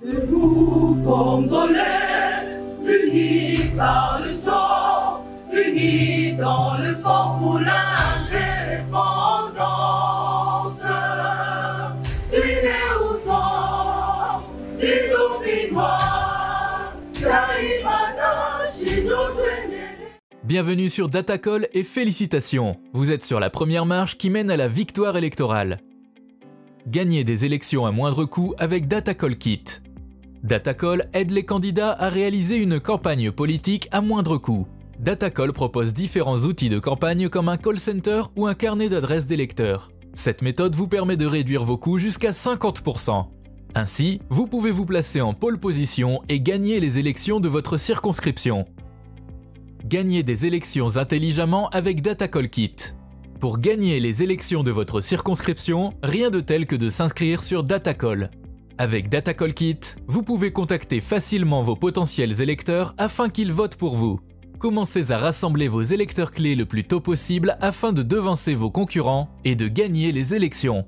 Debout, Congolais, unis par le sang, unis dans le fort pour l'indépendance. Unis aux sang, si oublie-moi, Taïmada, Chino, Bienvenue sur Datacall et félicitations Vous êtes sur la première marche qui mène à la victoire électorale. Gagnez des élections à moindre coût avec Datacall Kit. Datacall aide les candidats à réaliser une campagne politique à moindre coût. Datacall propose différents outils de campagne comme un call center ou un carnet d'adresses d'électeurs. Cette méthode vous permet de réduire vos coûts jusqu'à 50%. Ainsi, vous pouvez vous placer en pole position et gagner les élections de votre circonscription. Gagnez des élections intelligemment avec Datacall Kit. Pour gagner les élections de votre circonscription, rien de tel que de s'inscrire sur Datacall. Avec Datacall Kit, vous pouvez contacter facilement vos potentiels électeurs afin qu'ils votent pour vous. Commencez à rassembler vos électeurs clés le plus tôt possible afin de devancer vos concurrents et de gagner les élections.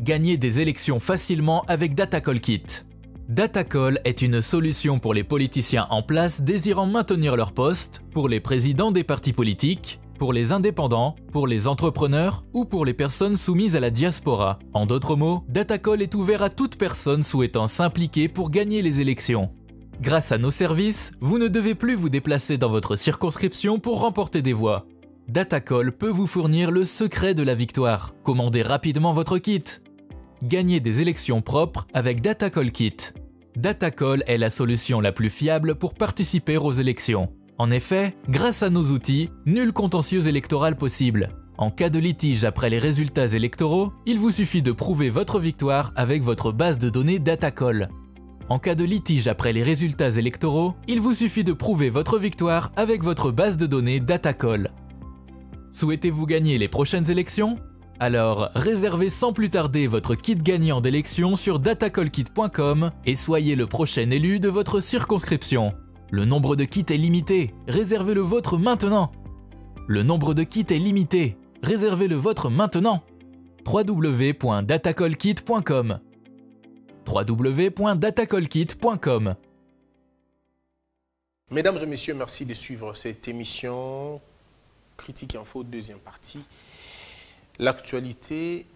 Gagnez des élections facilement avec Datacall Kit. Datacall est une solution pour les politiciens en place désirant maintenir leur poste, pour les présidents des partis politiques, pour les indépendants, pour les entrepreneurs ou pour les personnes soumises à la diaspora. En d'autres mots, Datacall est ouvert à toute personne souhaitant s'impliquer pour gagner les élections. Grâce à nos services, vous ne devez plus vous déplacer dans votre circonscription pour remporter des voix. Datacall peut vous fournir le secret de la victoire. Commandez rapidement votre kit. Gagnez des élections propres avec Datacall Kit. Datacall est la solution la plus fiable pour participer aux élections. En effet, grâce à nos outils, nul contentieux électoral possible. En cas de litige après les résultats électoraux, il vous suffit de prouver votre victoire avec votre base de données Datacall. En cas de litige après les résultats électoraux, il vous suffit de prouver votre victoire avec votre base de données Datacall. Souhaitez-vous gagner les prochaines élections? Alors réservez sans plus tarder votre kit gagnant d'élection sur datacallkit.com et soyez le prochain élu de votre circonscription. Le nombre de kits est limité, réservez le vôtre maintenant. Le nombre de kits est limité, réservez le vôtre maintenant. www.datacallkit.com www.datacallkit.com Mesdames et messieurs, merci de suivre cette émission Critique Info, deuxième partie. L'actualité,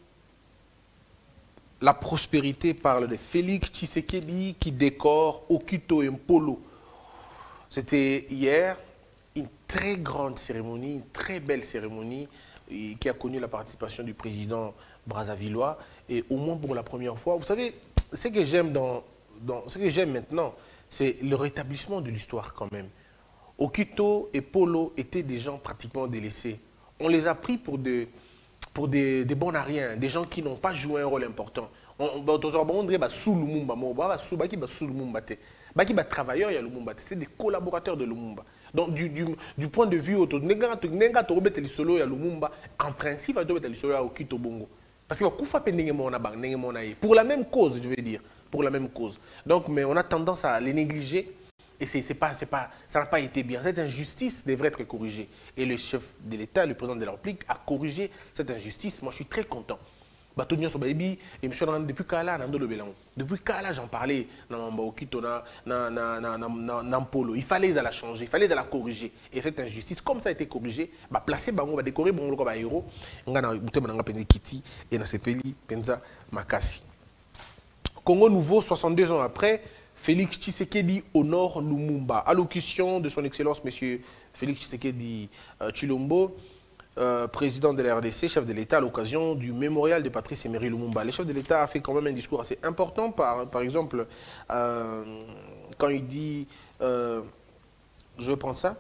la prospérité parle de Félix Tshisekedi qui décore Okito Polo. C'était hier une très grande cérémonie, une très belle cérémonie qui a connu la participation du président Brazzavillois et au moins pour la première fois. Vous savez, ce que j'aime dans, ce que j'aime maintenant, c'est le rétablissement de l'histoire quand même. Okito et Polo étaient des gens pratiquement délaissés. On les a pris pour, pour des, des bons des gens qui n'ont pas joué un rôle important. On, on, on, on sous Lumumba, sous Lumumba baki ba Lumumba c'est des collaborateurs de Lumumba. Donc du, du, du point de vue auto nenga to robeta lisolo ya Lumumba en principe to robeta lisolo ya Okito Bongo. Parce que kufa pe ndenge mona bang ndenge mona ye. Pour la même cause je veux dire. Pour la même cause. Donc mais on a tendance à les négliger. Et c'est pas c'est pas ça n'a pas été bien. Cette injustice devrait être corrigée. Et le chef de l'État le président de la République a corrigé cette injustice. Moi je suis très content bato nyonso bayebi émission nanga depuis kala na ndolobela ngo depuis kala j'en parlais na mamba okito na na na na na na il fallait la changer il fallait la corriger. Et cette injustice comme ça a été corrigé ba placer bango ba décorer bango lokola ba héros. Nga na mutema nanga penza kiti et na sepeli penza makasi. Congo nouveau 62 ans après Félix Tshisekedi honore Lumumba. Allocution de son excellence monsieur Félix Tshisekedi euh, Chilombo euh, président de la RDC, chef de l'État, à l'occasion du mémorial de Patrice Emery Lumumba. Le chef de l'État a fait quand même un discours assez important, par, exemple, euh, quand il dit, euh, je vais prendre ça,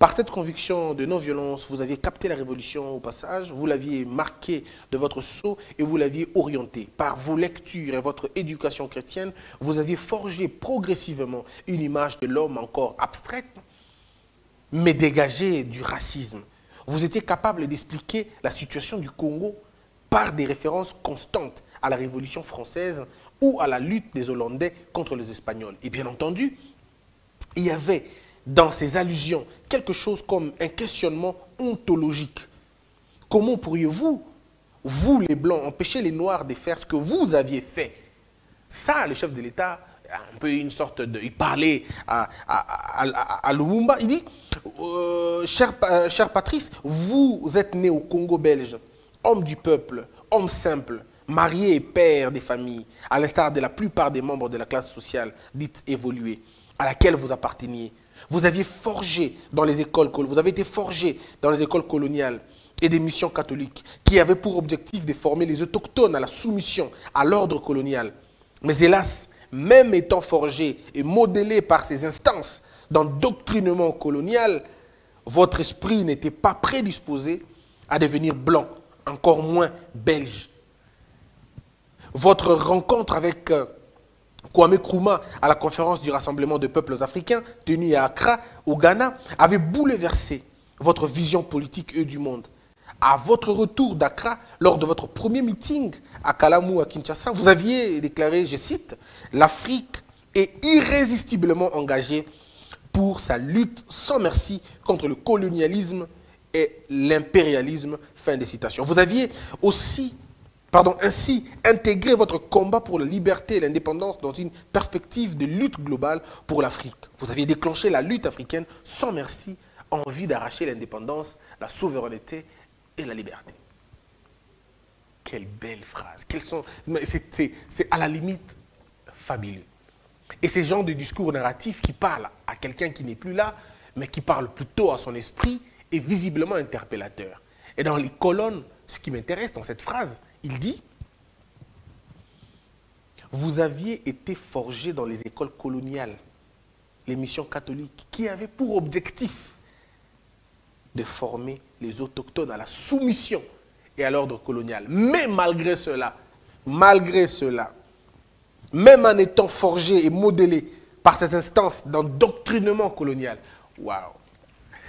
par cette conviction de non-violence, vous aviez capté la révolution au passage, vous l'aviez marqué de votre sceau et vous l'aviez orienté. Par vos lectures et votre éducation chrétienne, vous aviez forgé progressivement une image de l'homme encore abstraite, mais dégagée du racisme vous étiez capable d'expliquer la situation du Congo par des références constantes à la Révolution française ou à la lutte des Hollandais contre les Espagnols. Et bien entendu, il y avait dans ces allusions quelque chose comme un questionnement ontologique. Comment pourriez-vous, vous les Blancs, empêcher les Noirs de faire ce que vous aviez fait? Ça, le chef de l'État un peu une sorte de... Il parlait à, à, à, Lumumba, il dit, euh, cher, euh, cher Patrice, vous êtes né au Congo belge, homme du peuple, homme simple, marié et père des familles, à l'instar de la plupart des membres de la classe sociale dite évoluée, à laquelle vous apparteniez. Vous aviez forgé dans les écoles, vous avez été forgé dans les écoles coloniales et des missions catholiques qui avaient pour objectif de former les autochtones à la soumission à l'ordre colonial. Mais hélas, même étant forgé et modélé par ces instances d'endoctrinement colonial, votre esprit n'était pas prédisposé à devenir blanc, encore moins belge. Votre rencontre avec euh, Kwame Nkrumah à la conférence du Rassemblement des peuples africains tenue à Accra, au Ghana, avait bouleversé votre vision politique et du monde. À votre retour d'Accra, lors de votre premier meeting à Kalamu, à Kinshasa, vous aviez déclaré, je cite, l'Afrique est irrésistiblement engagée pour sa lutte sans merci contre le colonialisme et l'impérialisme. Fin de citation. Vous aviez aussi pardon, ainsi intégrer votre combat pour la liberté et l'indépendance dans une perspective de lutte globale pour l'Afrique. Vous aviez déclenché la lutte africaine sans merci, envie d'arracher l'indépendance, la souveraineté la liberté. Quelle belle phrase. C'est à la limite fabuleux. Et ces gens de discours narratifs qui parlent à quelqu'un qui n'est plus là, mais qui parle plutôt à son esprit, est visiblement interpellateur. Et dans les colonnes, ce qui m'intéresse dans cette phrase, il dit, vous aviez été forgé dans les écoles coloniales, les missions catholiques, qui avaient pour objectif de former les autochtones à la soumission et à l'ordre colonial. Mais malgré cela, malgré cela, même en étant forgé et modélé par ces instances d'endoctrinement colonial, waouh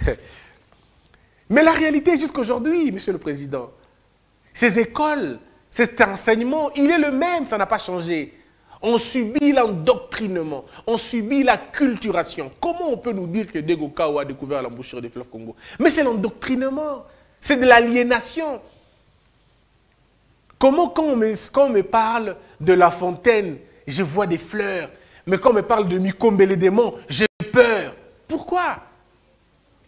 Mais la réalité jusqu'aujourd'hui, Monsieur le Président, ces écoles, cet enseignement, il est le même, ça n'a pas changé. On subit l'endoctrinement, on subit la culturation. Comment on peut nous dire que Dego Kao a découvert l'embouchure du fleuve Congo? Mais c'est l'endoctrinement, c'est de l'aliénation. Comment quand on, me, parle de la fontaine, je vois des fleurs, mais quand on me parle de Mikombe les démons, j'ai peur. Pourquoi?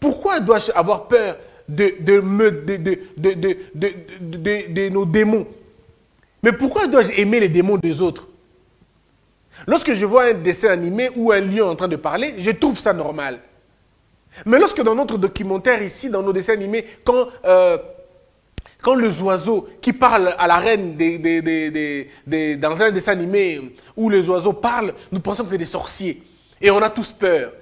Pourquoi dois-je avoir peur de, de, nos démons? Mais pourquoi dois-je aimer les démons des autres? Lorsque je vois un dessin animé ou un lion en train de parler, je trouve ça normal. Mais lorsque dans notre documentaire ici, dans nos dessins animés, quand, euh, quand les oiseaux qui parlent à la reine des, dans un dessin animé où les oiseaux parlent, nous pensons que c'est des sorciers. Et on a tous peur.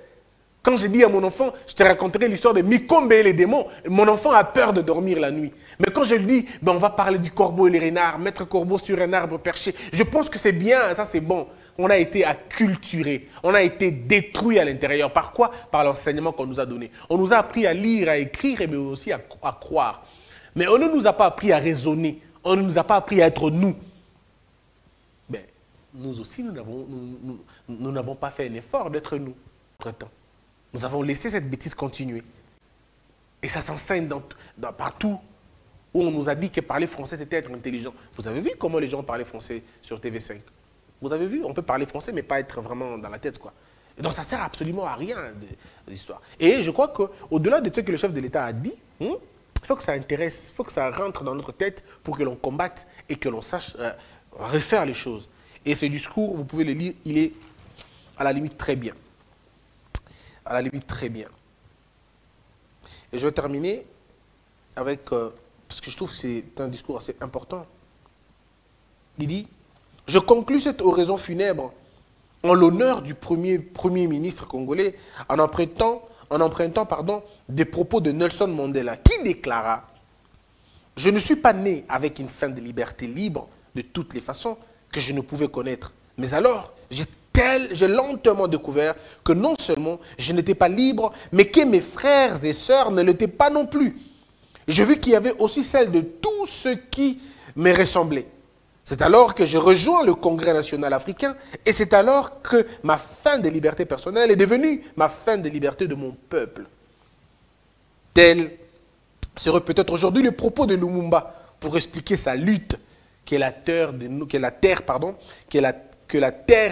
Quand je dis à mon enfant, je te raconterai l'histoire de Mikombe et les démons, mon enfant a peur de dormir la nuit. Mais quand je lui dis, ben on va parler du corbeau et les renards, mettre corbeau sur un arbre perché, je pense que c'est bien, ça c'est bon. On a été acculturé, on a été détruit à l'intérieur. Par quoi? Par l'enseignement qu'on nous a donné. On nous a appris à lire, à écrire, mais aussi à, croire. Mais on ne nous a pas appris à raisonner, on ne nous a pas appris à être nous. Ben, nous aussi, nous n'avons pas fait l'effort d'être nous, entre-temps. Nous avons laissé cette bêtise continuer. Et ça s'enseigne partout où on nous a dit que parler français, c'était être intelligent. Vous avez vu comment les gens parlaient français sur TV5 Vous avez vu On peut parler français, mais pas être vraiment dans la tête, quoi. Et donc, ça sert absolument à rien l'histoire. Et je crois qu'au-delà de ce que le chef de l'État a dit, hmm, il faut que ça intéresse, il faut que ça rentre dans notre tête pour que l'on combatte et que l'on sache euh, refaire les choses. Et ce discours, vous pouvez le lire, il est à la limite très bien à la limite très bien. Et je vais terminer avec, euh, parce que je trouve que c'est un discours assez important. Il dit, je conclus cette oraison funèbre en l'honneur du premier, premier ministre congolais en empruntant, des propos de Nelson Mandela, qui déclara Je ne suis pas né avec une fin de liberté libre de toutes les façons que je ne pouvais connaître. Mais alors, j'ai j'ai lentement découvert que non seulement je n'étais pas libre, mais que mes frères et sœurs ne l'étaient pas non plus. J'ai vu qu'il y avait aussi celle de tous ceux qui me ressemblaient. C'est alors que je rejoins le Congrès national africain et c'est alors que ma fin de liberté personnelle est devenue ma fin de liberté de mon peuple. Tel serait peut-être aujourd'hui le propos de Lumumba pour expliquer sa lutte, que la terre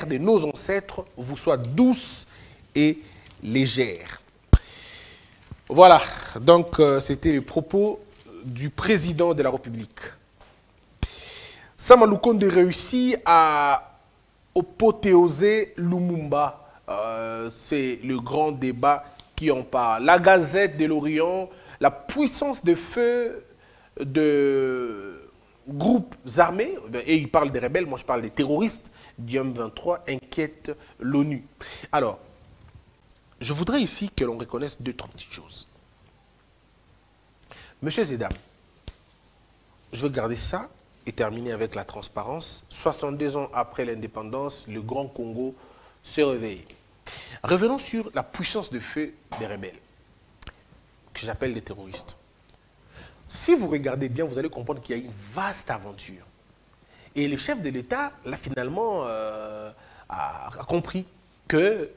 de nos ancêtres vous soit douce et légère. Voilà, donc euh, c'était le propos du président de la République. Samaloukonde réussit à apothéoser Lumumba. Euh, c'est le grand débat qui en parle. La Gazette de l'Orient, la puissance de feu de groupes armés, et il parle des rebelles, moi je parle des terroristes du M23, inquiète l'ONU. Alors, je voudrais ici que l'on reconnaisse deux, trois petites choses. Monsieur Zedam, je vais garder ça et terminer avec la transparence. 62 ans après l'indépendance, le Grand Congo se réveille. Revenons sur la puissance de feu des rebelles, que j'appelle les terroristes. Si vous regardez bien, vous allez comprendre qu'il y a une vaste aventure. Et le chef de l'État, là, finalement, euh, a, compris que euh,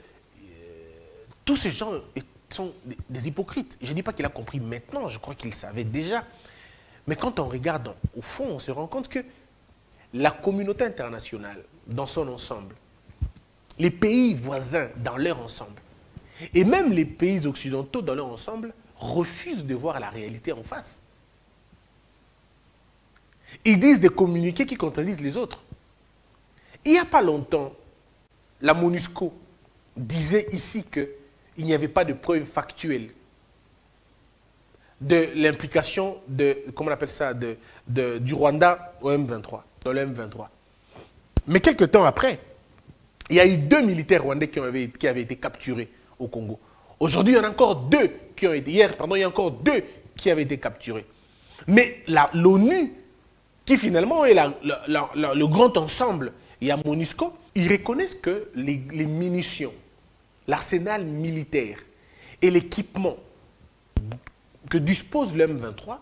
tous ces gens sont des hypocrites. Je ne dis pas qu'il a compris maintenant, je crois qu'il savait déjà. Mais quand on regarde au fond, on se rend compte que la communauté internationale, dans son ensemble, les pays voisins dans leur ensemble, et même les pays occidentaux dans leur ensemble, refusent de voir la réalité en face. Ils disent des communiqués qui contredisent les autres. Il n'y a pas longtemps, la MONUSCO disait ici qu'il n'y avait pas de preuves factuelles de l'implication de, comment on appelle ça, de, du Rwanda au M23, dans le M23. Mais quelques temps après, il y a eu deux militaires rwandais qui, avaient, qui avaient été capturés au Congo. Aujourd'hui, il y en a encore deux qui ont été, hier, pardon, il y a encore deux qui avaient été capturés. Mais l'ONU, qui finalement est le grand ensemble, y a MONUSCO, ils reconnaissent que les munitions, l'arsenal militaire et l'équipement que dispose le M23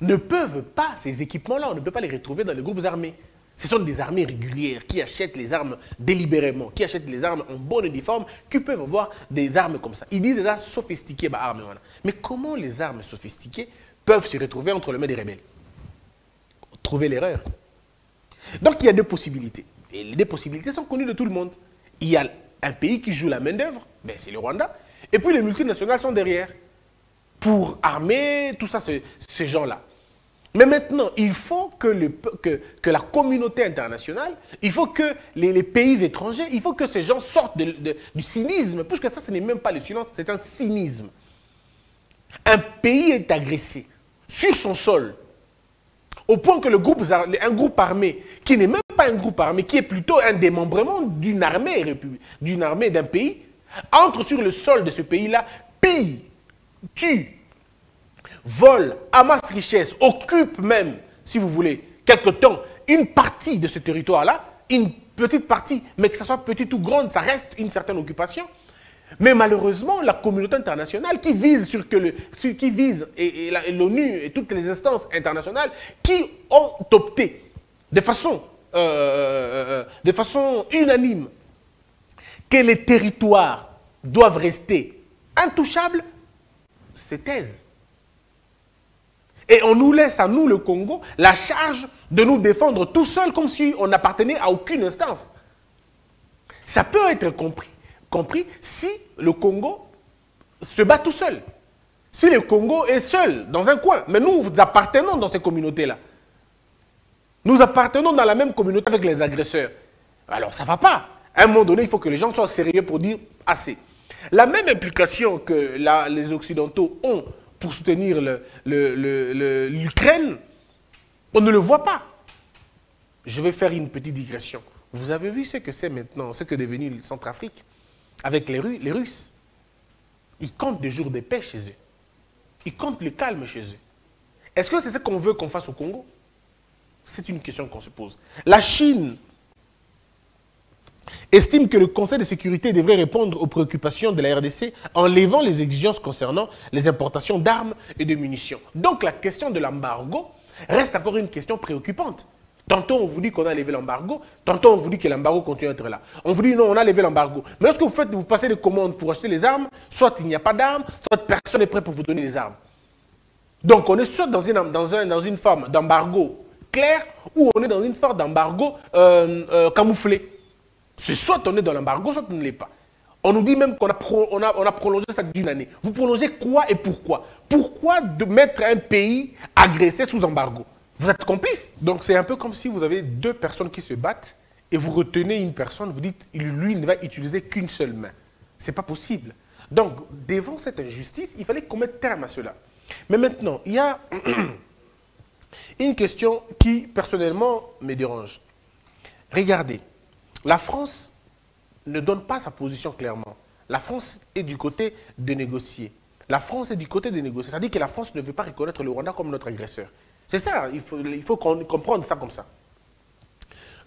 ne peuvent pas, ces équipements-là, on ne peut pas les retrouver dans les groupes armés. Ce sont des armées régulières qui achètent les armes délibérément, qui achètent les armes en bonne uniforme, qui peuvent avoir des armes comme ça. Ils disent des armes sophistiquées, bah, armes, Mais comment les armes sophistiquées peuvent se retrouver entre les mains des rebelles? Trouver l'erreur. Donc il y a deux possibilités. Et les deux possibilités sont connues de tout le monde. Il y a un pays qui joue la main-d'œuvre, ben, c'est le Rwanda. Et puis les multinationales sont derrière pour armer tout ça, ces gens-là. Mais maintenant, il faut que, la communauté internationale, il faut que les, pays étrangers, il faut que ces gens sortent du cynisme, puisque ça, ce n'est même pas le silence, c'est un cynisme. Un pays est agressé sur son sol, au point que le groupe, un groupe armé, qui n'est même pas un groupe armé, qui est plutôt un démembrement d'une armée, d'une armée d'un pays, entre sur le sol de ce pays-là, pille tue, vole, amasse richesse, occupe même, si vous voulez, quelque temps, une partie de ce territoire-là, une petite partie, mais que ce soit petite ou grande, ça reste une certaine occupation. Mais malheureusement, la communauté internationale qui vise sur que le, qui vise et, l'ONU et toutes les instances internationales qui ont opté de façon, euh, unanime que les territoires doivent rester intouchables se taisent. Et on nous laisse à nous, le Congo, la charge de nous défendre tout seul comme si on n'appartenait à aucune instance. Ça peut être compris, compris si le Congo se bat tout seul. Si le Congo est seul dans un coin, mais nous, nous appartenons dans ces communautés-là. Nous appartenons dans la même communauté avec les agresseurs. Alors ça ne va pas. À un moment donné, il faut que les gens soient sérieux pour dire assez. La même implication que les Occidentaux ont pour soutenir l'Ukraine, on ne le voit pas. Je vais faire une petite digression. Vous avez vu ce que c'est maintenant, ce que est devenu le Centrafrique avec les, les Russes? Ils comptent des jours de paix chez eux. Ils comptent le calme chez eux. Est-ce que c'est ce qu'on veut qu'on fasse au Congo? C'est une question qu'on se pose. La Chine estime que le Conseil de sécurité devrait répondre aux préoccupations de la RDC en levant les exigences concernant les importations d'armes et de munitions. Donc la question de l'embargo reste encore une question préoccupante. Tantôt on vous dit qu'on a levé l'embargo, tantôt on vous dit que l'embargo continue à être là. On vous dit non, on a levé l'embargo. Mais lorsque vous faites, vous passez des commandes pour acheter les armes, soit il n'y a pas d'armes, soit personne n'est prêt pour vous donner les armes. Donc on est soit dans une, dans dans une forme d'embargo clair ou on est dans une forme d'embargo euh, euh, camouflé. C'est soit on est dans l'embargo, soit on ne l'est pas. On nous dit même qu'on a, pro- on a, on a prolongé ça d'une année. Vous prolongez quoi et pourquoi? Pourquoi de mettre un pays agressé sous embargo? Vous êtes complice. Donc c'est un peu comme si vous avez deux personnes qui se battent et vous retenez une personne, vous dites, lui ne va utiliser qu'une seule main. C'est pas possible. Donc, devant cette injustice, il fallait qu'on mette terme à cela. Mais maintenant, il y a une question qui, personnellement, me dérange. Regardez, la France ne donne pas sa position clairement. La France est du côté de négocier. La France est du côté de négocier. C'est-à-dire que la France ne veut pas reconnaître le Rwanda comme notre agresseur. C'est ça, il faut, comprendre ça comme ça.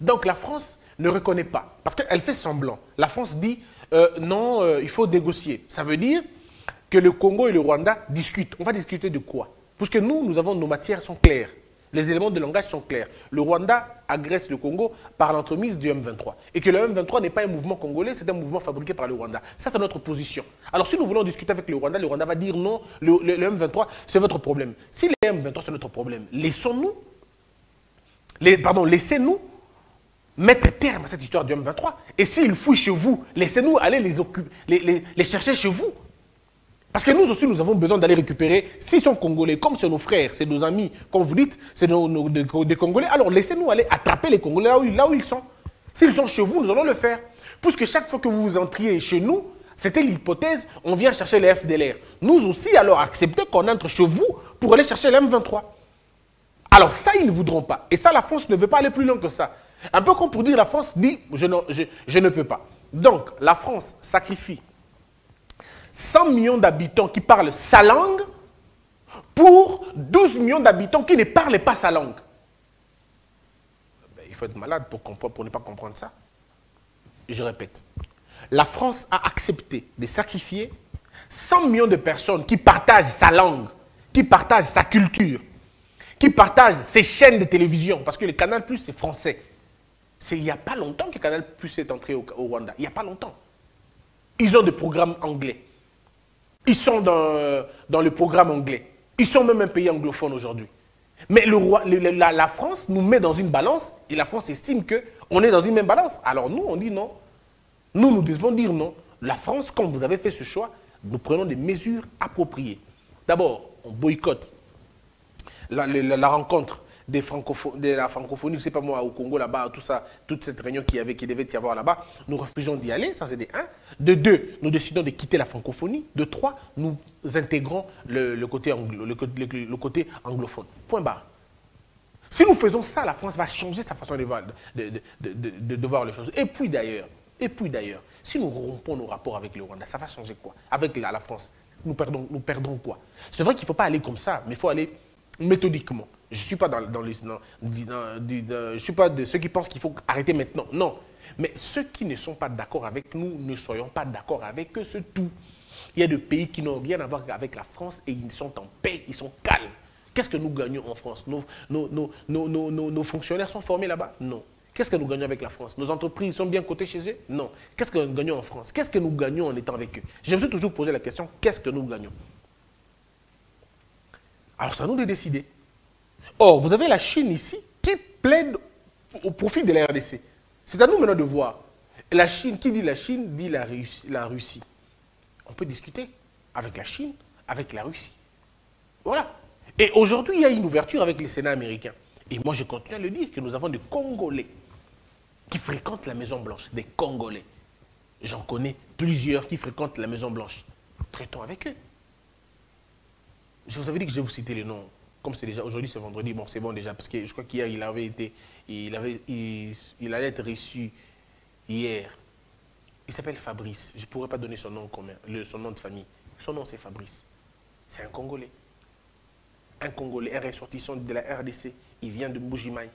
Donc la France ne reconnaît pas, parce qu'elle fait semblant. La France dit euh, non, euh, il faut négocier. Ça veut dire que le Congo et le Rwanda discutent. On va discuter de quoi? Puisque nous, nous avons nos matières sont claires. Les éléments de langage sont clairs. Le Rwanda agresse le Congo par l'entremise du M23. Et que le M23 n'est pas un mouvement congolais, c'est un mouvement fabriqué par le Rwanda. Ça, c'est notre position. Alors, si nous voulons discuter avec le Rwanda, le Rwanda va dire non, le, le- le M23, c'est votre problème. Si le M23, c'est notre problème, laissons-nous, pardon, laissez-nous mettre terme à cette histoire du M23. Et s'ils fouillent chez vous, laissez-nous aller les chercher chez vous. Parce que nous aussi, nous avons besoin d'aller récupérer, s'ils sont congolais, comme c'est nos frères, c'est nos amis, comme vous dites, c'est nos, des, Congolais, alors laissez-nous aller attraper les Congolais là où, où ils sont. S'ils sont chez vous, nous allons le faire. Puisque chaque fois que vous entriez chez nous, c'était l'hypothèse, on vient chercher les FDLR. Nous aussi, alors acceptez qu'on entre chez vous pour aller chercher les M23. Alors ça, ils ne voudront pas. Et ça, la France ne veut pas aller plus loin que ça. Un peu comme pour dire la France dit, je ne, je ne peux pas. Donc, la France sacrifie 100 millions d'habitants qui parlent sa langue pour 12 millions d'habitants qui ne parlent pas sa langue. Ben, il faut être malade pour, ne pas comprendre ça. Je répète, la France a accepté de sacrifier 100 millions de personnes qui partagent sa langue, qui partagent sa culture, qui partagent ses chaînes de télévision, parce que le Canal Plus, c'est français. C'est il n'y a pas longtemps que Canal Plus est entré au, au Rwanda. Il n'y a pas longtemps. Ils ont des programmes anglais. Ils sont dans, dans le programme anglais. Ils sont même un pays anglophone aujourd'hui. Mais la, France nous met dans une balance et la France estime qu'on est dans une même balance. Alors nous, on dit non. Nous, nous devons dire non. La France, comme vous avez fait ce choix, nous prenons des mesures appropriées. D'abord, on boycotte la rencontre de la francophonie, je sais pas moi, au Congo là-bas, tout ça, toute cette réunion qui, avait, qui devait y avoir là-bas, nous refusons d'y aller, ça c'est des 1. De 2, nous décidons de quitter la francophonie. De 3, nous intégrons le, côté, anglo- anglophone. Point barre. Si nous faisons ça, la France va changer sa façon de voir, les choses. Et puis d'ailleurs, et puis d'ailleurs, si nous rompons nos rapports avec le Rwanda, ça va changer quoi? Avec la, France, nous perdons, nous perdrons quoi? C'est vrai qu'il ne faut pas aller comme ça, mais il faut aller méthodiquement. Je ne suis pas dans, les- je suis pas de ceux qui pensent qu'il faut arrêter maintenant. Non. Mais ceux qui ne sont pas d'accord avec nous, ne soyons pas d'accord avec eux, c'est tout. Il y a des pays qui n'ont rien à voir avec la France et ils sont en paix, ils sont calmes. Qu'est-ce que nous gagnons en France? Nos- nos- nos- nos fonctionnaires sont formés là-bas? Non. Qu'est-ce que nous gagnons avec la France? Nos entreprises sont bien cotées chez eux? Non. Qu'est-ce que nous gagnons en France? Qu'est-ce que nous gagnons en étant avec eux? Je me suis toujours posé la question, qu'est-ce que nous gagnons? Alors c'est à nous de décider. Or, vous avez la Chine ici qui plaide au profit de la RDC. C'est à nous maintenant de voir. La Chine, qui dit la Chine, dit la Russie. La Russie. On peut discuter avec la Chine, avec la Russie. Voilà. Et aujourd'hui, il y a une ouverture avec le Sénat américain. Et moi, je continue à le dire que nous avons des Congolais qui fréquentent la Maison Blanche. Des Congolais. J'en connais plusieurs qui fréquentent la Maison Blanche. Traitons avec eux. Je vous avais dit que je vais vous citer les noms. Comme c'est déjà aujourd'hui, c'est vendredi, bon, c'est bon déjà, parce que je crois qu'hier, il avait été, il avait, il, allait être reçu hier. Il s'appelle Fabrice. Je ne pourrais pas donner son nom commun, le, son nom de famille. Son nom, c'est Fabrice. C'est un Congolais. Un Congolais, un ressortissant de la RDC. Il vient de Mbujimaï.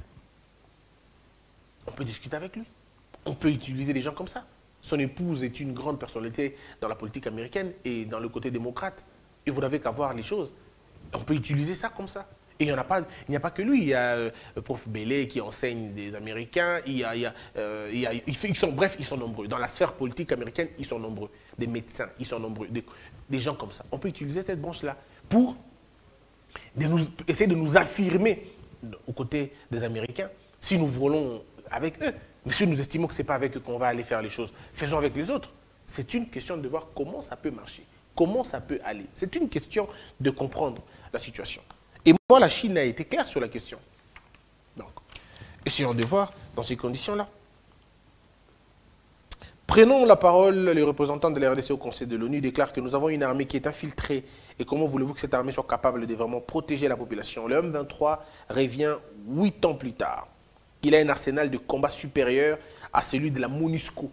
On peut discuter avec lui. On peut utiliser des gens comme ça. Son épouse est une grande personnalité dans la politique américaine et dans le côté démocrate. Et vous n'avez qu'à voir les choses. On peut utiliser ça comme ça. Et il n'y a pas, a pas que lui. Il y a euh, le prof Bellé qui enseigne des Américains. Il y a, euh, bref, ils sont nombreux. Dans la sphère politique américaine, ils sont nombreux. Des médecins, ils sont nombreux. Des, gens comme ça. On peut utiliser cette branche-là pour essayer de nous affirmer aux côtés des Américains si nous voulons avec eux. Mais si nous estimons que ce n'est pas avec eux qu'on va aller faire les choses, faisons avec les autres. C'est une question de voir comment ça peut marcher, comment ça peut aller. C'est une question de comprendre la situation. Et moi, la Chine a été claire sur la question. Donc, essayons de voir dans ces conditions-là. Prenons la parole, les représentants de la RDC au Conseil de l'ONU déclarent que nous avons une armée qui est infiltrée et comment voulez-vous que cette armée soit capable de vraiment protéger la population? Le M23 revient huit ans plus tard. Il a un arsenal de combat supérieur à celui de la MONUSCO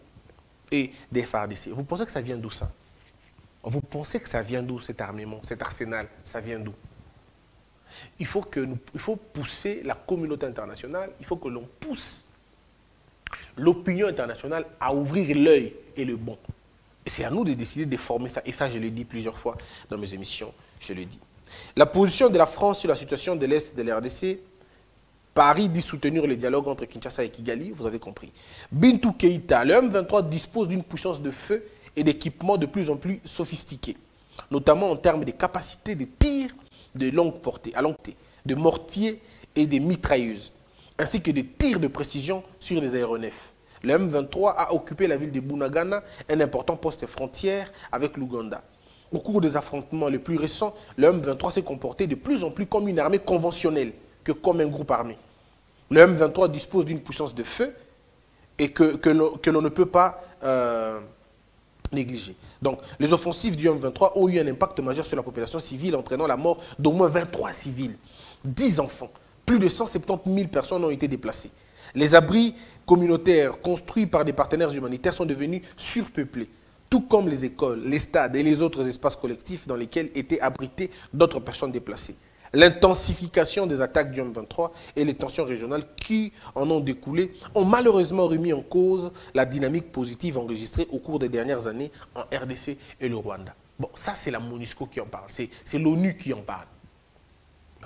et des FARDC. Vous pensez que ça vient d'où ça? Vous pensez que ça vient d'où cet armement, cet arsenal? Ça vient d'où? Il faut, il faut pousser la communauté internationale, il faut que l'on pousse l'opinion internationale à ouvrir l'œil et le bon. Et c'est à nous de décider de former ça. Et ça, je l'ai dit plusieurs fois dans mes émissions, je le dis. La position de la France sur la situation de l'Est de l'RDC, Paris dit soutenir le dialogue entre Kinshasa et Kigali, vous avez compris. Bintou Keïta, le M23 dispose d'une puissance de feu et d'équipements de plus en plus sophistiqués, notamment en termes de capacité de tir de longue portée, à longue portée, de mortiers et des mitrailleuses ainsi que des tirs de précision sur les aéronefs. Le M23 a occupé la ville de Bunagana, un important poste frontière avec l'Ouganda. Au cours des affrontements les plus récents, le M23 s'est comporté de plus en plus comme une armée conventionnelle que comme un groupe armé. Le M23 dispose d'une puissance de feu et que, que l'on ne peut pas euh, Donc, les offensives du M23 ont eu un impact majeur sur la population civile, entraînant la mort d'au moins 23 civils, 10 enfants, plus de 170 000 personnes ont été déplacées. Les abris communautaires construits par des partenaires humanitaires sont devenus surpeuplés, tout comme les écoles, les stades et les autres espaces collectifs dans lesquels étaient abritées d'autres personnes déplacées. L'intensification des attaques du M23 et les tensions régionales qui en ont découlé ont malheureusement remis en cause la dynamique positive enregistrée au cours des dernières années en RDC et le Rwanda. Bon, ça c'est la MONUSCO qui en parle, c'est l'ONU qui en parle.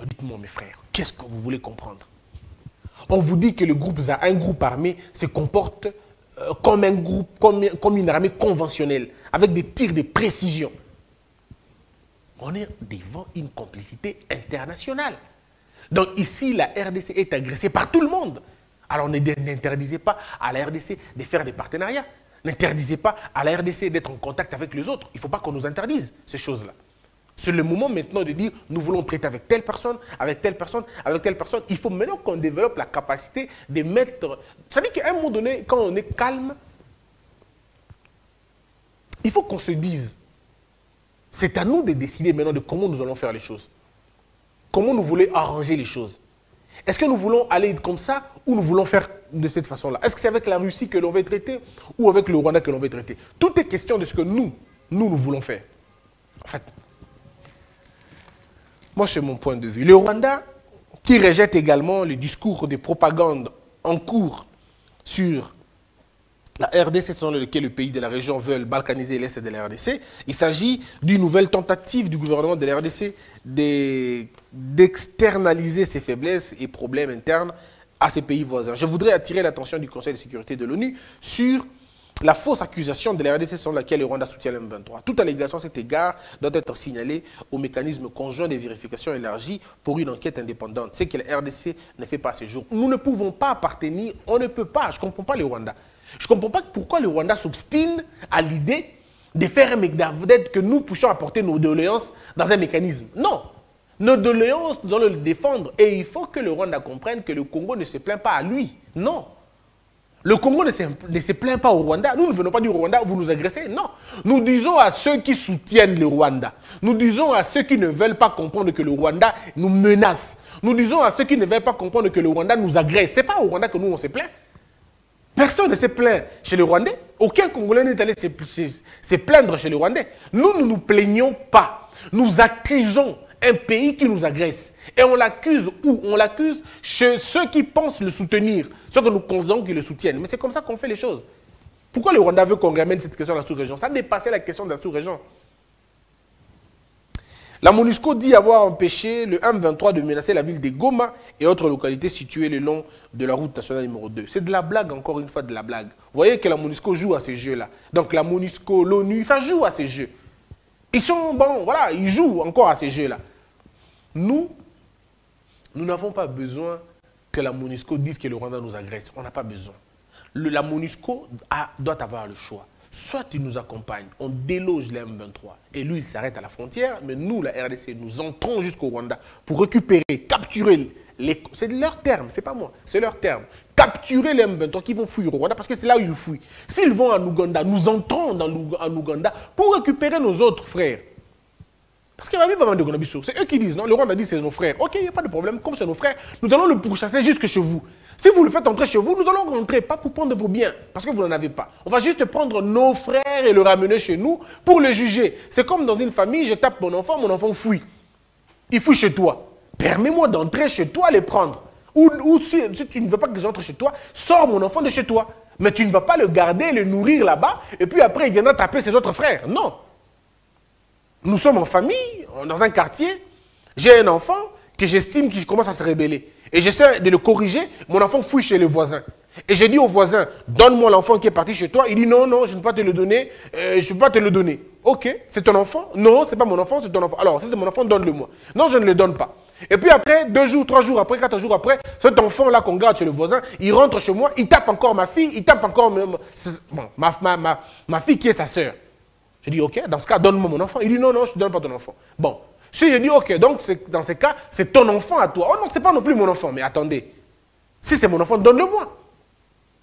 Dites-moi, mes frères, qu'est-ce que vous voulez comprendre? On vous dit que le groupe, un groupe armé se comporte euh, comme un groupe, comme, comme une armée conventionnelle, avec des tirs de précision. On est devant une complicité internationale. Donc ici, la RDC est agressée par tout le monde. Alors n'interdisez pas à la RDC de faire des partenariats. N'interdisez pas à la RDC d'être en contact avec les autres. Il ne faut pas qu'on nous interdise ces choses-là. C'est le moment maintenant de dire, nous voulons traiter avec telle personne, avec telle personne, avec telle personne. Il faut maintenant qu'on développe la capacité de mettre... Vous savez qu'à un moment donné, quand on est calme, il faut qu'on se dise, c'est à nous de décider maintenant de comment nous allons faire les choses. Comment nous voulons arranger les choses. Est-ce que nous voulons aller comme ça ou nous voulons faire de cette façon-là? Est-ce que c'est avec la Russie que l'on veut traiter ou avec le Rwanda que l'on veut traiter Tout est question de ce que nous, nous, nous voulons faire. En fait, moi, c'est mon point de vue. Le Rwanda, qui rejette également le discours de propagande en cours sur la RDC, selon lequel le pays de la région veut balkaniser l'Est de la RDC, il s'agit d'une nouvelle tentative du gouvernement de la RDC d'externaliser ses faiblesses et problèmes internes à ses pays voisins. Je voudrais attirer l'attention du Conseil de sécurité de l'ONU sur la fausse accusation de la RDC selon laquelle le Rwanda soutient le M23. Toute allégation à cet égard doit être signalée au mécanisme conjoint de vérification élargi pour une enquête indépendante. C'est que la RDC ne fait pas ce jour. Nous ne pouvons pas appartenir, on ne peut pas, je ne comprends pas le Rwanda. Je ne comprends pas pourquoi le Rwanda s'obstine à l'idée de faire un d'être que nous puissions apporter nos doléances dans un mécanisme. Non. Nos doléances, nous allons le défendre. Et il faut que le Rwanda comprenne que le Congo ne se plaint pas à lui. Non. Le Congo ne se, plaint pas au Rwanda. Nous ne venons pas du Rwanda, vous nous agressez. Non. Nous disons à ceux qui soutiennent le Rwanda, nous disons à ceux qui ne veulent pas comprendre que le Rwanda nous menace. Nous disons à ceux qui ne veulent pas comprendre que le Rwanda nous agresse. Ce n'est pas au Rwanda que nous on se plaint. Personne ne se plaint chez le Rwandais. Aucun Congolais n'est allé se, plaindre chez le Rwandais. Nous ne nous plaignons pas. Nous accusons un pays qui nous agresse. Et on l'accuse où? On l'accuse chez ceux qui pensent le soutenir, ceux que nous considérons qu'ils le soutiennent. Mais c'est comme ça qu'on fait les choses. Pourquoi le Rwanda veut qu'on ramène cette question à la sous-région? Ça dépassait la question de la sous-région. La MONUSCO dit avoir empêché le M23 de menacer la ville de Goma et autres localités situées le long de la route nationale numéro 2. C'est de la blague, encore une fois, de la blague. Vous voyez que la MONUSCO joue à ces jeux-là. Donc la MONUSCO, l'ONU, ça joue à ces jeux. Ils sont, bon, voilà, ils jouent encore à ces jeux-là. Nous, nous n'avons pas besoin que la MONUSCO dise que le Rwanda nous agresse. On n'a pas besoin. la MONUSCO doit avoir le choix. Soit il nous accompagne, on déloge les M23 et lui il s'arrête à la frontière, mais nous, la RDC, nous entrons jusqu'au Rwanda pour récupérer, capturer les. C'est leur terme, c'est pas moi, c'est leur terme. Capturer les M23 qui vont fuir au Rwanda parce que c'est là où ils fuient. S'ils vont en Ouganda, nous entrons dans en Ouganda pour récupérer nos autres frères. Parce qu'il y a mal de. C'est eux qui disent, non Le Rwanda dit c'est nos frères. Ok, il n'y a pas de problème. Comme c'est nos frères, nous allons le pourchasser jusque chez vous. Si vous le faites entrer chez vous, nous allons rentrer, pas pour prendre vos biens, parce que vous n'en avez pas. On va juste prendre nos frères et le ramener chez nous pour le juger. C'est comme dans une famille, je tape mon enfant, mon enfant fuit. Il fuit chez toi. Permets-moi d'entrer chez toi, les prendre. Ou, ou si, si tu ne veux pas que j'entre chez toi, sors mon enfant de chez toi. Mais tu ne vas pas le garder, le nourrir là-bas, et puis après il viendra taper ses autres frères. Non. Nous sommes en famille, dans un quartier. J'ai un enfant que j'estime qui commence à se rébeller. Et j'essaie de le corriger. Mon enfant fuit chez le voisin. Et je dis au voisin, donne-moi l'enfant qui est parti chez toi. Il dit non, non, je ne peux pas te le donner. euh, je ne peux pas te le donner. Ok, c'est ton enfant? Non, c'est pas mon enfant, c'est ton enfant. Alors, si c'est mon enfant, donne-le-moi. Non, je ne le donne pas. Et puis après, deux jours, trois jours après, quatre jours après, cet enfant-là qu'on garde chez le voisin, il rentre chez moi, il tape encore ma fille, il tape encore ma, ma, ma, ma fille qui est sa sœur. Je dis, ok, dans ce cas, donne-moi mon enfant. Il dit, non, non, je ne te donne pas ton enfant. Bon, si je dis, ok, donc dans ces cas, c'est ton enfant à toi. Oh non, c'est pas non plus mon enfant. Mais attendez, si c'est mon enfant, donne-le-moi.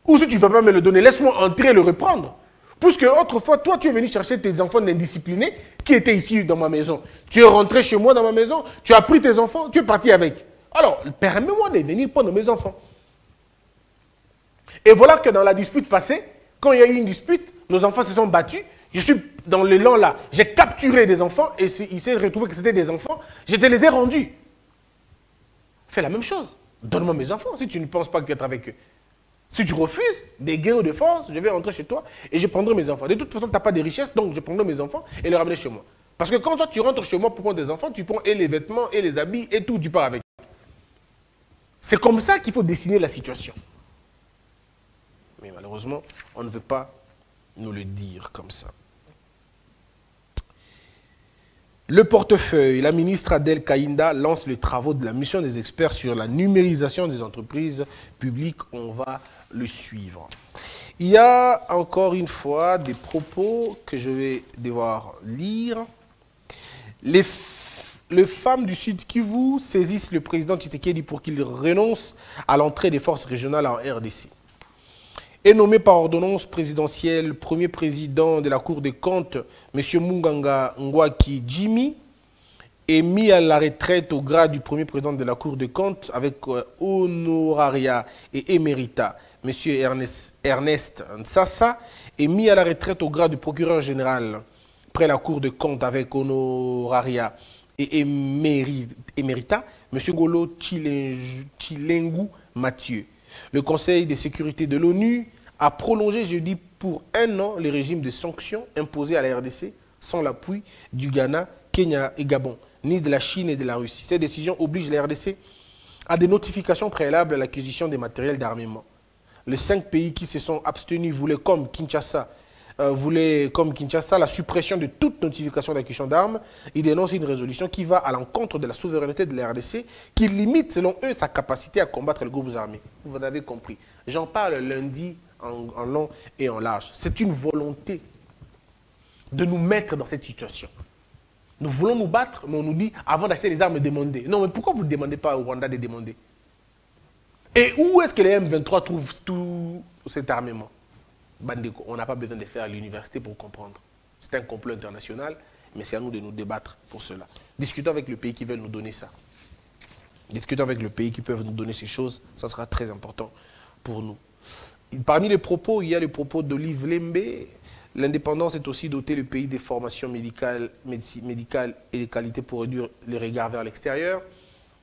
Ou si tu ne veux pas me le donner, laisse-moi entrer et le reprendre. Puisque autrefois, toi, tu es venu chercher tes enfants indisciplinés qui étaient ici dans ma maison. Tu es rentré chez moi dans ma maison, tu as pris tes enfants, tu es parti avec. Alors, permets-moi de venir prendre mes enfants. Et voilà que dans la dispute passée, quand il y a eu une dispute, nos enfants se sont battus. Je suis dans l'élan là. J'ai capturé des enfants et il s'est retrouvé que c'était des enfants. Je te les ai rendus. Fais la même chose. Donne-moi mes enfants si tu ne penses pas qu'être avec eux. Si tu refuses des guerres de force, je vais rentrer chez toi et je prendrai mes enfants. De toute façon, tu n'as pas de richesse, donc je prendrai mes enfants et les ramener chez moi. Parce que quand toi, tu rentres chez moi pour prendre des enfants, tu prends et les vêtements, et les habits, et tout, tu pars avec. C'est comme ça qu'il faut dessiner la situation. Mais malheureusement, on ne veut pas nous le dire comme ça. Le portefeuille, la ministre Adèle Kaïnda lance les travaux de la mission des experts sur la numérisation des entreprises publiques. On va le suivre. Il y a encore une fois des propos que je vais devoir lire. Les, les femmes du Sud Kivu saisissent le président Tshisekedi pour qu'il renonce à l'entrée des forces régionales en RDC est nommé par ordonnance présidentielle premier président de la Cour des comptes, M. Munganga Ngwaki Jimmy, est mis à la retraite au grade du premier président de la Cour des comptes avec euh, honoraria et émérita. M. Ernest, Ernest Nsassa est mis à la retraite au grade du procureur général près la Cour des comptes avec honoraria et éméri- émérita. M. Golo Chilengu Mathieu. Le Conseil de sécurité de l'ONU a prolongé jeudi pour un an le régime de sanctions imposé à la RDC sans l'appui du Ghana, Kenya et Gabon, ni de la Chine et de la Russie. Cette décision oblige la RDC à des notifications préalables à l'acquisition des matériels d'armement. Les cinq pays qui se sont abstenus voulaient, comme Kinshasa, euh, voulaient, comme Kinshasa, la suppression de toute notification d'acquisition d'armes. Ils dénoncent une résolution qui va à l'encontre de la souveraineté de la RDC, qui limite, selon eux, sa capacité à combattre les groupes armés. Vous avez compris. J'en parle lundi en, long et en large. C'est une volonté de nous mettre dans cette situation. Nous voulons nous battre, mais on nous dit, avant d'acheter les armes, demandez. Non, mais pourquoi vous ne demandez pas au Rwanda de demander? Et où est-ce que les M23 trouvent tout cet armement? On n'a pas besoin de faire l'université pour comprendre. C'est un complot international, mais c'est à nous de nous débattre pour cela. Discutons avec le pays qui veut nous donner ça. Discutons avec le pays qui peuvent nous donner ces choses, ça sera très important pour nous. Parmi les propos, il y a le propos d'Olive Lembe. L'indépendance est aussi doter le pays des formations médicales et de qualité pour réduire les regards vers l'extérieur.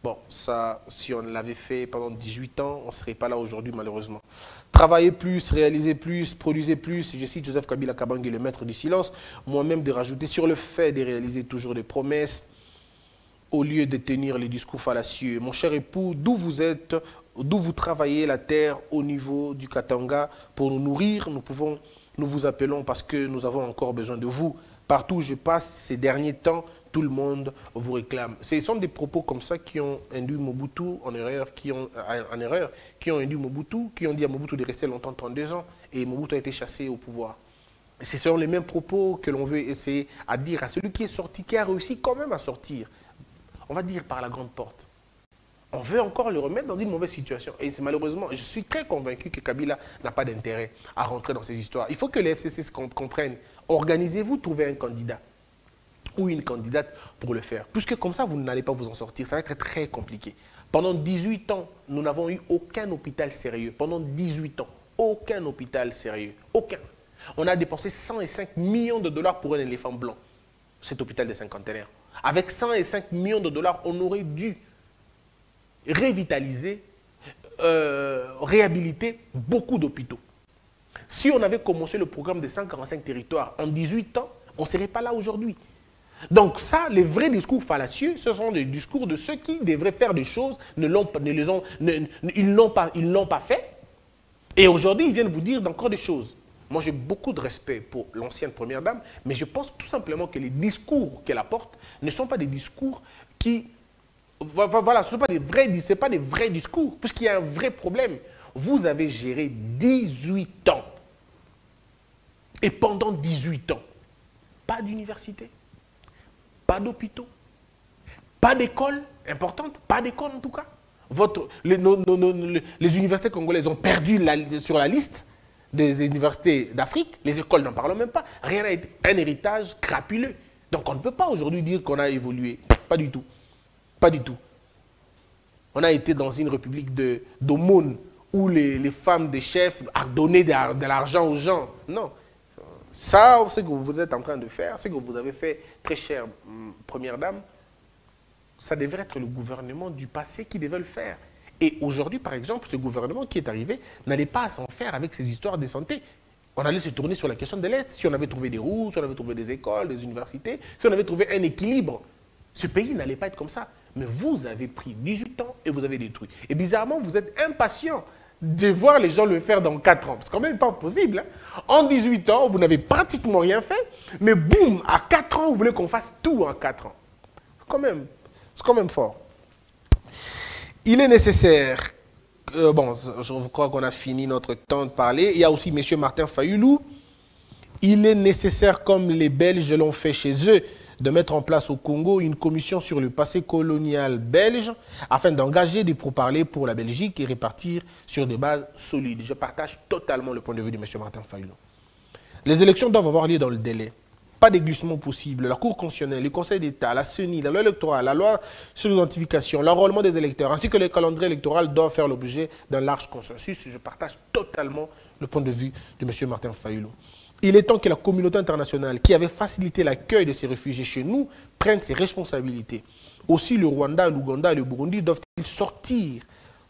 Bon, ça, si on l'avait fait pendant 18 ans, on ne serait pas là aujourd'hui, malheureusement. Travailler plus, réaliser plus, produisez plus. Je cite Joseph Kabila Kabangue, le maître du silence. Moi-même, de rajouter sur le fait de réaliser toujours des promesses au lieu de tenir les discours fallacieux. Mon cher époux, d'où vous êtes, d'où vous travaillez la terre au niveau du Katanga pour nous nourrir, nous pouvons, nous vous appelons parce que nous avons encore besoin de vous. Partout où je passe ces derniers temps, tout le monde vous réclame. Ce sont des propos comme ça qui ont induit Mobutu en erreur, qui ont, en erreur, qui ont induit Mobutu, qui ont dit à Mobutu de rester longtemps, 32 ans, et Mobutu a été chassé au pouvoir. Ce sont les mêmes propos que l'on veut essayer à dire à celui qui est sorti, qui a réussi quand même à sortir, on va dire par la grande porte. On veut encore le remettre dans une mauvaise situation. Et malheureusement, je suis très convaincu que Kabila n'a pas d'intérêt à rentrer dans ces histoires. Il faut que les FCC se comprennent. Organisez-vous, trouvez un candidat ou une candidate pour le faire. Puisque comme ça, vous n'allez pas vous en sortir. Ça va être très compliqué. Pendant 18 ans, nous n'avons eu aucun hôpital sérieux. Pendant 18 ans, aucun hôpital sérieux. Aucun. On a dépensé 105 millions de dollars pour un éléphant blanc, cet hôpital des cinquantenaires. Avec 105 millions de dollars, on aurait dû révitaliser, euh, réhabiliter beaucoup d'hôpitaux. Si on avait commencé le programme des 145 territoires en 18 ans, on ne serait pas là aujourd'hui. Donc ça, les vrais discours fallacieux, ce sont des discours de ceux qui devraient faire des choses, ne l'ont ne ils ne l'ont pas, ils l'ont pas fait. Et aujourd'hui, ils viennent vous dire encore des choses. Moi, j'ai beaucoup de respect pour l'ancienne première dame, mais je pense tout simplement que les discours qu'elle apporte ne sont pas des discours qui Voilà, ce ne sont pas des vrais, pas des vrais discours, puisqu'il y a un vrai problème. Vous avez géré 18 ans. Et pendant 18 ans, pas d'université, pas d'hôpitaux, pas d'école importante, pas d'école en tout cas. Votre, les, universités congolaises ont perdu sur la liste des universités d'Afrique. Les écoles n'en parlent même pas. Rien n'a été un héritage crapuleux. Donc on ne peut pas aujourd'hui dire qu'on a évolué. Pas du tout. Pas du tout. On a été dans une république d'aumône où les, femmes des chefs a donné de, l'argent aux gens. Non. Ça, ce que vous êtes en train de faire, ce que vous avez fait, très chère hum, Première Dame, ça devrait être le gouvernement du passé qui devait le faire. Et aujourd'hui, par exemple, ce gouvernement qui est arrivé n'allait pas s'en faire avec ces histoires de santé. On allait se tourner sur la question de l'Est. Si on avait trouvé des routes, si on avait trouvé des écoles, des universités, si on avait trouvé un équilibre, ce pays n'allait pas être comme ça. Mais vous avez pris 18 ans et vous avez détruit. Et bizarrement, vous êtes impatient de voir les gens le faire dans 4 ans. C'est quand même pas possible. hein. En 18 ans, vous n'avez pratiquement rien fait, mais boum, à 4 ans, vous voulez qu'on fasse tout en 4 ans. C'est quand même, fort. Il est nécessaire, euh, bon, je crois qu'on a fini notre temps de parler. Il y a aussi M. Martin Fayoulou. Il est nécessaire, comme les Belges l'ont fait chez eux, de mettre en place au Congo une commission sur le passé colonial belge afin d'engager des pourparlers pour la Belgique et répartir sur des bases solides. Je partage totalement le point de vue de M. Martin Fayoulou. Les élections doivent avoir lieu dans le délai. Pas d'églissement possible. La Cour constitutionnelle, le Conseil d'État, la CENI, la loi électorale, la loi sur l'identification, l'enrôlement des électeurs, ainsi que le calendrier électoral doivent faire l'objet d'un large consensus. Je partage totalement le point de vue de M. Martin Fayoulou. Il est temps que la communauté internationale, qui avait facilité l'accueil de ces réfugiés chez nous, prenne ses responsabilités. Aussi, le Rwanda, l'Ouganda et le Burundi doivent-ils sortir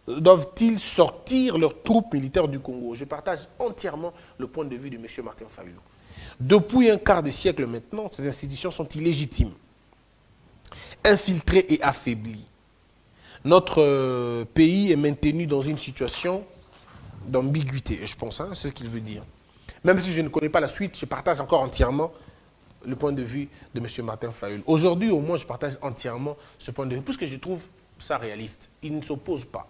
doivent-ils sortir leurs troupes militaires du Congo? Je partage entièrement le point de vue de M. Martin Fayoulou. Depuis un quart de siècle maintenant, ces institutions sont illégitimes, infiltrées et affaiblies. Notre euh, pays est maintenu dans une situation d'ambiguïté, je pense, hein, c'est ce qu'il veut dire. Même si je ne connais pas la suite, je partage encore entièrement le point de vue de M. Martin Fayoul. Aujourd'hui, au moins, je partage entièrement ce point de vue, puisque je trouve ça réaliste. Il ne s'oppose pas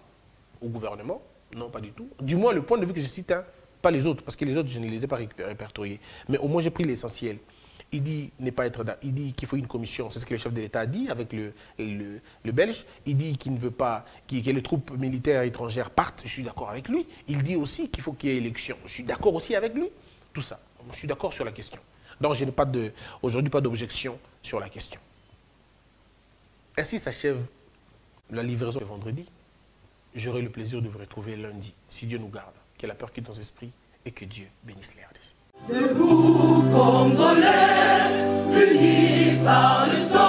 au gouvernement, non, pas du tout. Du moins, le point de vue que je cite, hein, pas les autres, parce que les autres, je ne les ai pas réper- répertoriés. Mais au moins, j'ai pris l'essentiel. Il dit qu'il faut une commission. C'est ce que le chef de l'État a dit avec le, Belge. Il dit qu'il ne veut pas que les troupes militaires étrangères partent. Je suis d'accord avec lui. Il dit aussi qu'il faut qu'il y ait élection. Je suis d'accord aussi avec lui. Tout ça. Je suis d'accord sur la question. Donc, je n'ai pas de, aujourd'hui pas d'objection sur la question. Ainsi s'achève la livraison de vendredi. J'aurai le plaisir de vous retrouver lundi, si Dieu nous garde. Que la peur quitte nos esprits et que Dieu bénisse les. Debout, Congolais, unis par le sang,